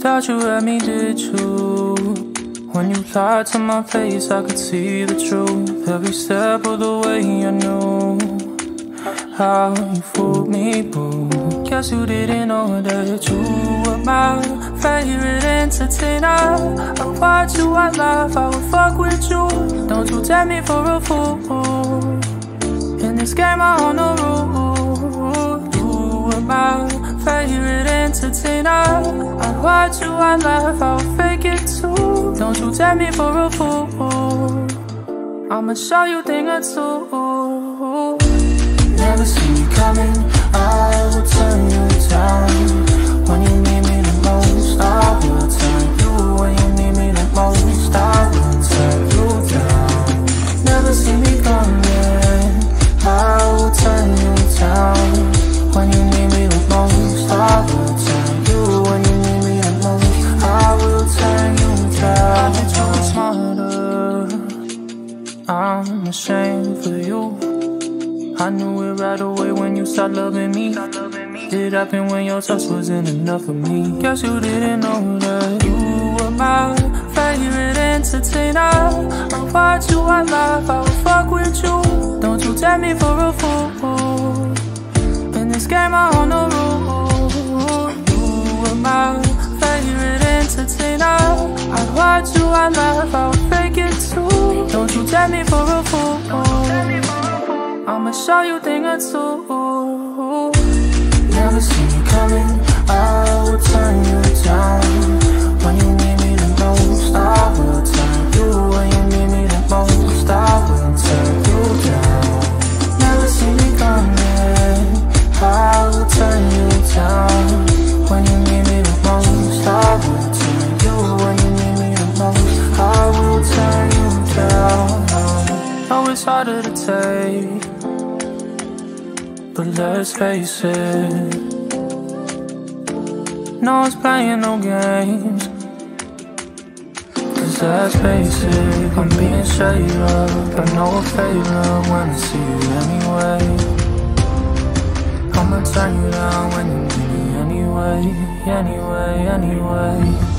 thought you had me, did you? When you lied to my face, I could see the truth. Every step of the way I knew how you fooled me, boo. Guess you didn't know that you were my favorite entertainer. I watch you, I laugh, I would fuck with you. Don't you take me for a fool. In this game, I own the rules. You favorite entertainer. I watch you, I laugh, I'll fake it too. Don't you take me for a fool. I'ma show you thing or two. Never see me coming, Mm, I'm ashamed for you. I knew it right away when you stopped loving me. It happened when your touch wasn't enough for me. Guess you didn't know that you were my favorite entertainer. I watch you, I laugh, I would fuck with you. Don't you take me for a fool. In this game, I own the rules. You were my favorite entertainer. I watch you, I laugh, I would take me for a fool. I'ma show you thing or two. Never see me coming, I will turn you down it's harder to take. But let's face it. No one's playing no games. Cause face it I'm being straight up. I know a favor when I see you anyway. I'ma turn you down when you need me anyway Anyway, anyway